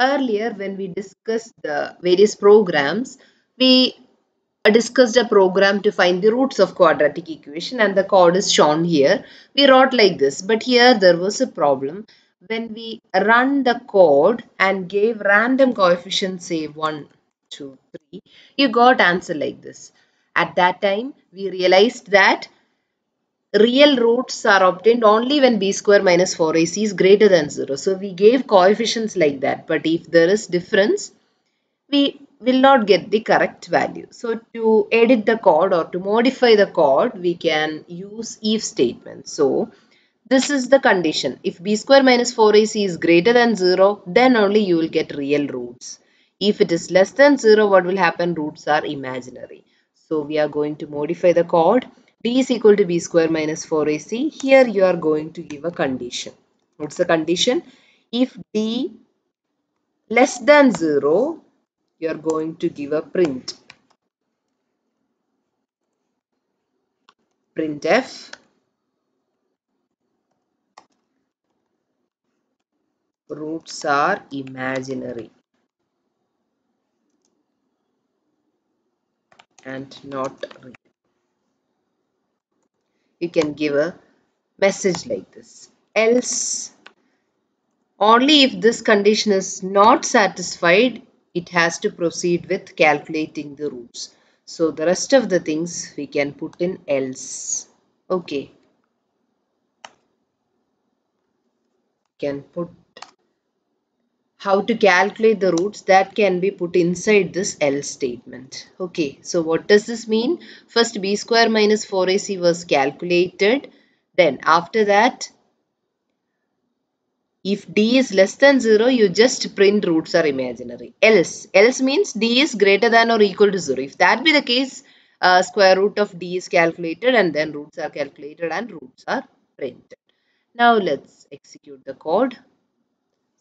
earlier when we discussed the various programs we uh, discussed a program to find the roots of quadratic equation and the code is shown here. We wrote like this but here there was a problem. When we run the code and gave random coefficients say 1 2 3 you got answer like this. At that time we realized that real roots are obtained only when b square minus 4ac is greater than 0 so we gave coefficients like that but if there is difference we will not get the correct value so to edit the code or to modify the code we can use if statement so this is the condition. If b square minus 4ac is greater than 0, then only you will get real roots. If it is less than 0, what will happen? Roots are imaginary. So we are going to modify the code. D is equal to b square minus 4ac. Here you are going to give a condition. What's the condition? If d less than 0, you are going to give a print. printf roots are imaginary and not real. You can give a message like this. Else, only if this condition is not satisfied, it has to proceed with calculating the roots. So the rest of the things we can put in else. Okay. Can put how to calculate the roots that can be put inside this else statement. Okay, so what does this mean? First b square minus 4ac was calculated. Then after that, if d is less than 0, you just print roots are imaginary. Else, else means d is greater than or equal to 0. If that be the case, uh, square root of d is calculated and then roots are calculated and roots are printed. Now let's execute the code.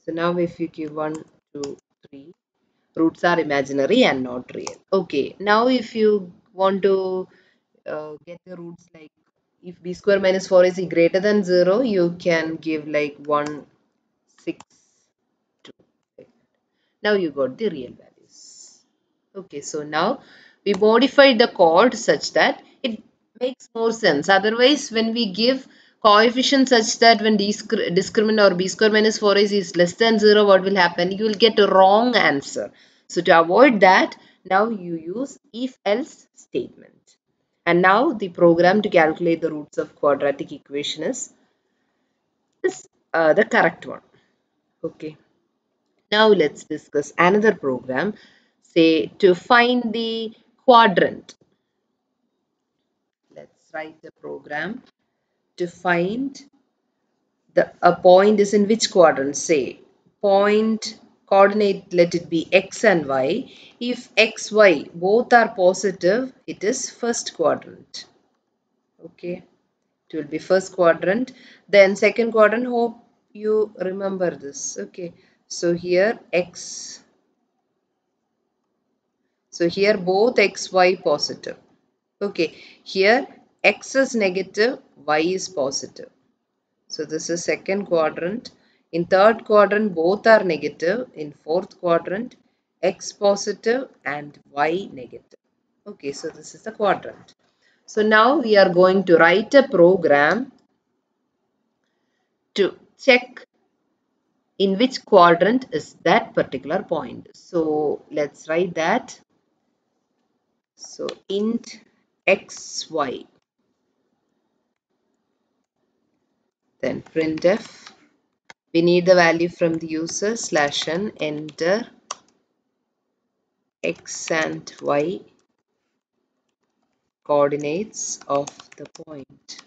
So now if you give 1, 2, 3, roots are imaginary and not real. Okay, now if you want to uh, get the roots like if b square minus 4 is greater than 0, you can give like 1, 6, 2. Now you got the real values. Okay, so now we modified the code such that it makes more sense. Otherwise, when we give coefficient such that when discriminant or b square minus 4ac is less than 0 what will happen? You will get a wrong answer. So to avoid that now you use if else statement. And now the program to calculate the roots of quadratic equation is, is uh, the correct one. Okay. Now let's discuss another program say to find the quadrant. Let's write the program to find the a point is in which quadrant? Say point coordinate let it be x and y. If x y both are positive it is first quadrant. Okay? It will be first quadrant. Then second quadrant hope you remember this. Okay? So here x so here both x y positive. Okay? Here x is negative y is positive. So this is second quadrant. In third quadrant, both are negative. In fourth quadrant, x positive and y negative. Okay, so this is the quadrant. So now we are going to write a program to check in which quadrant is that particular point. So let's write that. So int xy then printf we need the value from the user slash n enter x and y coordinates of the point.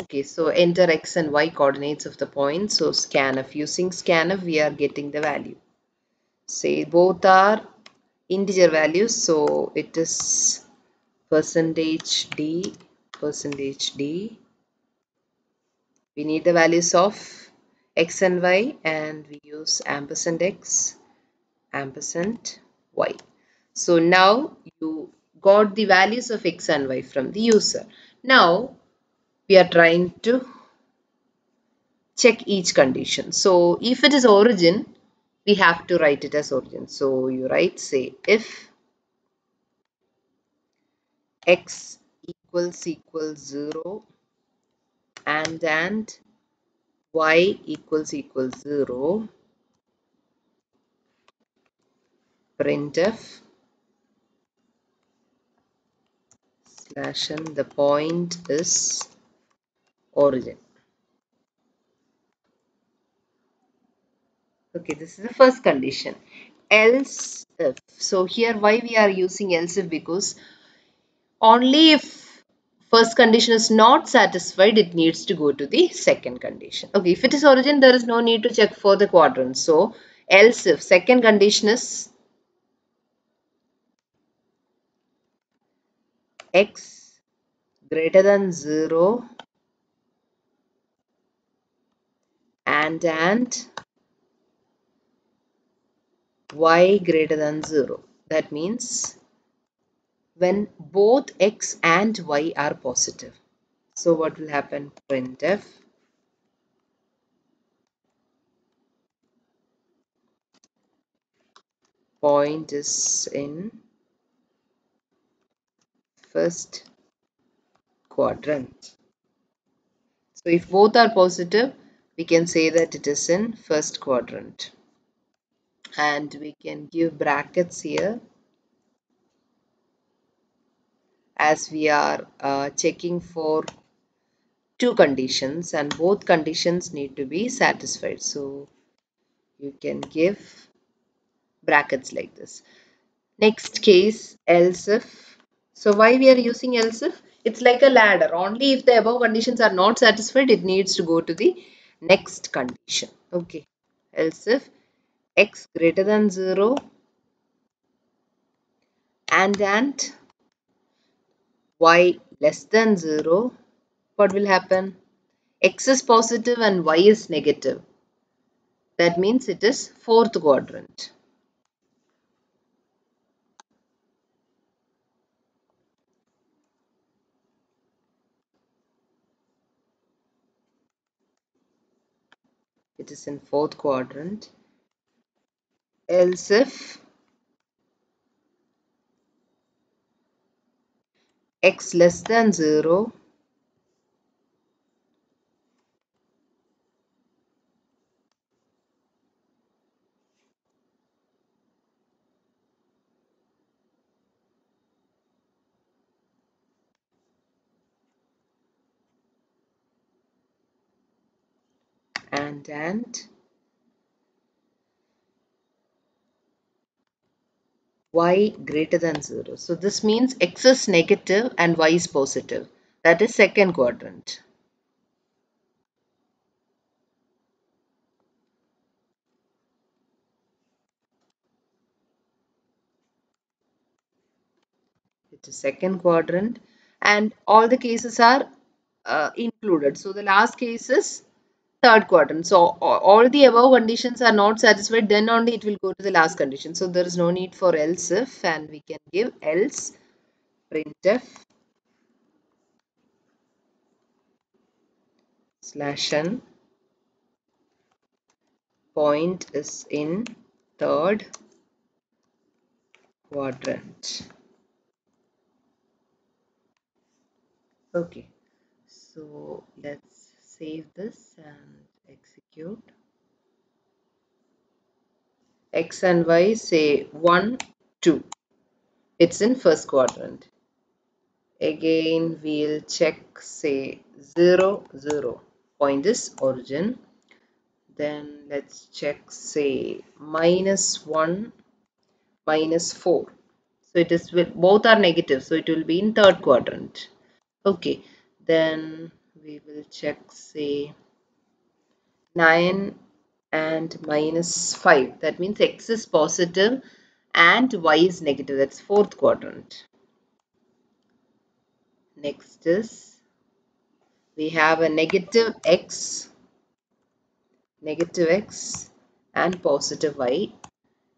Okay so enter x and y coordinates of the point. So scanf using scanf we are getting the value. Say both are integer values. So it is percentage d percentage d. We need the values of x and y and we use ampersand x, ampersand y. So now you got the values of x and y from the user. Now we are trying to check each condition. So if it is origin, we have to write it as origin. So you write say if x equals equals 0 and and y equals equals 0 printf slash n the point is origin. Okay this is the first condition. Else if so here why we are using else if? Because only if first condition is not satisfied it needs to go to the second condition. Okay if it is origin there is no need to check for the quadrant. So else if second condition is x greater than 0 and and y greater than 0 that means when both x and y are positive so what will happen printf point is in first quadrant. So if both are positive, we can say that it is in first quadrant. And we can give brackets here as we are uh, checking for two conditions and both conditions need to be satisfied. So you can give brackets like this. Next case, else if so why we are using else if? It's like a ladder. Only if the above conditions are not satisfied, it needs to go to the next condition. Okay. Else if x greater than 0 and and y less than 0, what will happen? x is positive and y is negative. That means it is fourth quadrant. it is in fourth quadrant else if x less than 0 and and y greater than 0. So this means x is negative and y is positive. That is second quadrant. It is second quadrant and all the cases are uh, included. So the last case is third quadrant. So all the above conditions are not satisfied, then only it will go to the last condition. So there is no need for else if and we can give else printf slash n point is in third quadrant. Okay, so let's save this and execute. X and y say 1 2 it's in first quadrant. Again we'll check say 0 0 point is origin. Then let's check say minus 1 minus 4 so it is with both are negative so it will be in third quadrant. Okay then we will check say 9 and minus 5 that means x is positive and y is negative. That's fourth quadrant. Next is we have a negative x negative x and positive y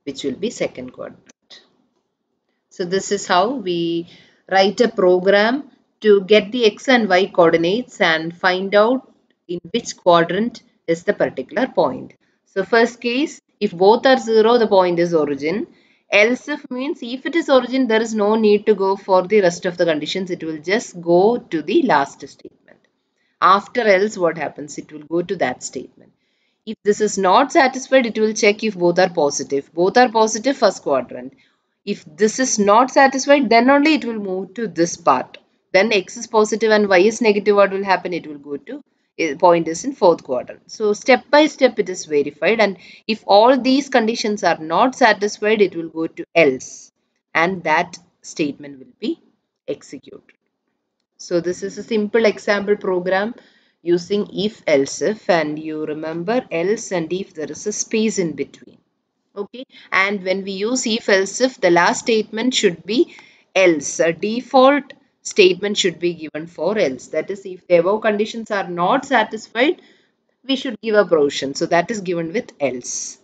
which will be second quadrant. So this is how we write a program to get the x and y coordinates and find out in which quadrant is the particular point. So first case, if both are 0, the point is origin. Else if means if it is origin, there is no need to go for the rest of the conditions. It will just go to the last statement. After else, what happens? It will go to that statement. If this is not satisfied, it will check if both are positive. Both are positive, first quadrant. If this is not satisfied, then only it will move to this part. Then x is positive and y is negative, what will happen? It will go to eh, point is in fourth quadrant. So step by step it is verified and if all these conditions are not satisfied, it will go to else and that statement will be executed. So this is a simple example program using if else if and you remember else and if there is a space in between okay and when we use if else if the last statement should be else a default statement should be given for else. That is if the above conditions are not satisfied we should give a provision so that is given with else